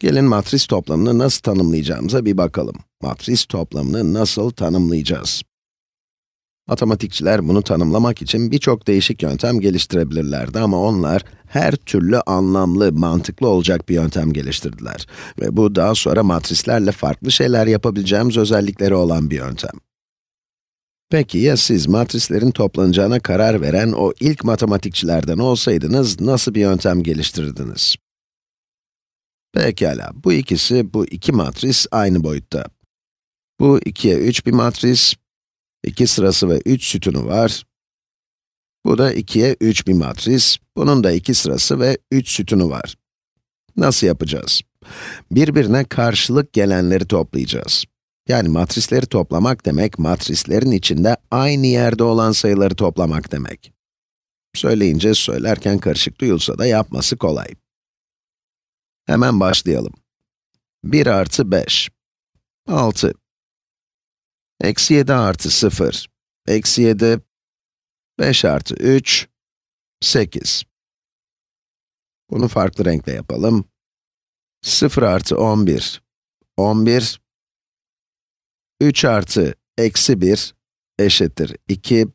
Gelin matris toplamını nasıl tanımlayacağımıza bir bakalım. Matris toplamını nasıl tanımlayacağız? Matematikçiler bunu tanımlamak için birçok değişik yöntem geliştirebilirlerdi ama onlar her türlü anlamlı, mantıklı olacak bir yöntem geliştirdiler. Ve bu daha sonra matrislerle farklı şeyler yapabileceğimiz özellikleri olan bir yöntem. Peki ya siz matrislerin toplanacağına karar veren o ilk matematikçilerden olsaydınız nasıl bir yöntem geliştirirdiniz? Pekala, bu ikisi, bu iki matris aynı boyutta. Bu 2'ye 3 bir matris, 2 sırası ve 3 sütunu var. Bu da 2'ye 3 bir matris, bunun da 2 sırası ve 3 sütunu var. Nasıl yapacağız? Birbirine karşılık gelenleri toplayacağız. Yani matrisleri toplamak demek, matrislerin içinde aynı yerde olan sayıları toplamak demek. Söyleyince, söylerken karışık duyulsa da yapması kolay. Hemen başlayalım. 1 artı 5, 6. Eksi 7 artı 0, eksi 7, 5 artı 3, 8. Bunu farklı renkle yapalım. 0 artı 11, 11. 3 artı eksi 1 eşittir 2.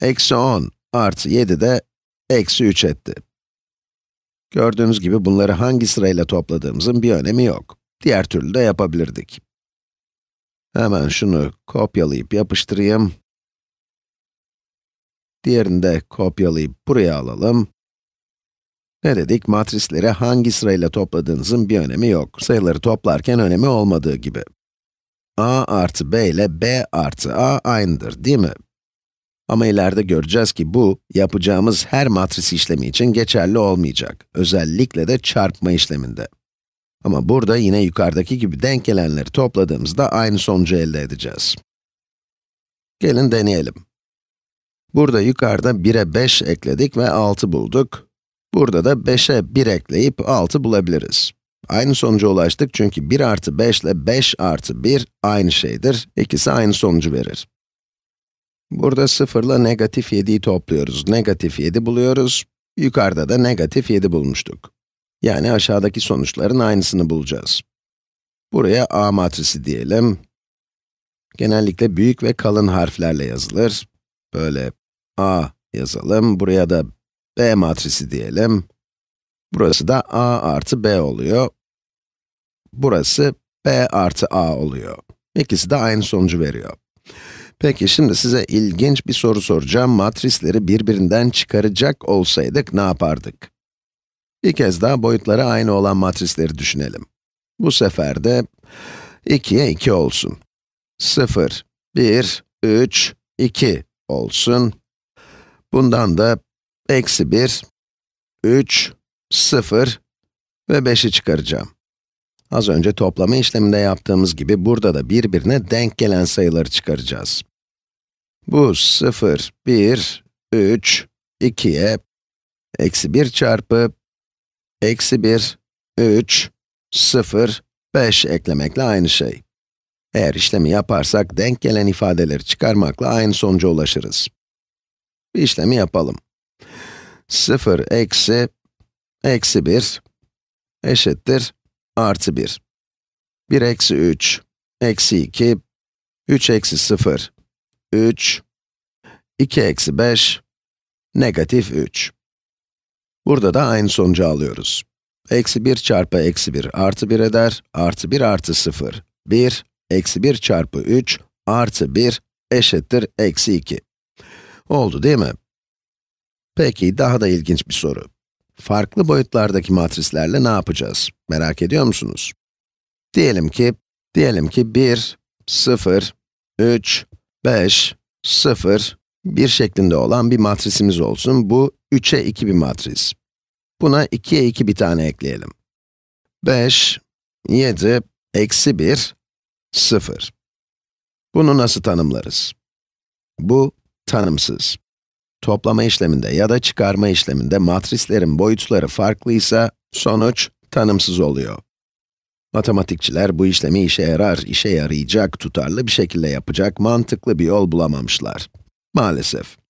Eksi 10 artı 7 de eksi 3 etti. Gördüğünüz gibi bunları hangi sırayla topladığımızın bir önemi yok. Diğer türlü de yapabilirdik. Hemen şunu kopyalayıp yapıştırayım. Diğerini de kopyalayıp buraya alalım. Ne dedik? Matrisleri hangi sırayla topladığınızın bir önemi yok. Sayıları toplarken önemi olmadığı gibi. a artı b ile b artı a aynıdır, değil mi? Ama ileride göreceğiz ki bu, yapacağımız her matris işlemi için geçerli olmayacak. Özellikle de çarpma işleminde. Ama burada yine yukarıdaki gibi denk gelenleri topladığımızda aynı sonucu elde edeceğiz. Gelin deneyelim. Burada yukarıda 1'e 5 ekledik ve 6 bulduk. Burada da 5'e 1 ekleyip 6 bulabiliriz. Aynı sonuca ulaştık çünkü 1 artı 5 ile 5 artı 1 aynı şeydir. İkisi aynı sonucu verir. Burada 0 ile negatif 7'yi topluyoruz. Negatif 7 buluyoruz. Yukarıda da negatif 7 bulmuştuk. Yani aşağıdaki sonuçların aynısını bulacağız. Buraya A matrisi diyelim. Genellikle büyük ve kalın harflerle yazılır. Böyle A yazalım. Buraya da B matrisi diyelim. Burası da A artı B oluyor. Burası B artı A oluyor. İkisi de aynı sonucu veriyor. Peki şimdi size ilginç bir soru soracağım. Matrisleri birbirinden çıkaracak olsaydık ne yapardık? Bir kez daha boyutları aynı olan matrisleri düşünelim. Bu sefer de 2'ye 2 olsun. 0, 1, 3, 2 olsun. Bundan da eksi 1, 3, 0 ve 5'i çıkaracağım. Az önce toplama işleminde yaptığımız gibi burada da birbirine denk gelen sayıları çıkaracağız. Bu 0, 1, 3, 2'ye eksi 1 çarpı eksi 1, 3, 0, 5 eklemekle aynı şey. Eğer işlemi yaparsak denk gelen ifadeleri çıkarmakla aynı sonuca ulaşırız. Bir işlemi yapalım. 0 eksi, eksi 1 eşittir artı 1. 1 eksi 3, eksi 2, 3 eksi 0, 3, 2 eksi 5, negatif 3. Burada da aynı sonucu alıyoruz. Eksi 1 çarpı eksi 1 artı 1 eder, artı 1 artı 0, 1, eksi 1 çarpı 3 artı 1 eşittir eksi 2. Oldu değil mi? Peki, daha da ilginç bir soru. Farklı boyutlardaki matrislerle ne yapacağız? Merak ediyor musunuz? Diyelim ki, diyelim ki 1, 0, 3, 5, 0, 1 şeklinde olan bir matrisimiz olsun. Bu 3'e 2 bir matris. Buna 2'ye 2 bir tane ekleyelim. 5, 7, eksi 1, 0. Bunu nasıl tanımlarız? Bu, tanımsız. Toplama işleminde ya da çıkarma işleminde matrislerin boyutları farklıysa, sonuç tanımsız oluyor. Matematikçiler bu işlemi işe yarar, işe yarayacak, tutarlı bir şekilde yapacak mantıklı bir yol bulamamışlar. Maalesef.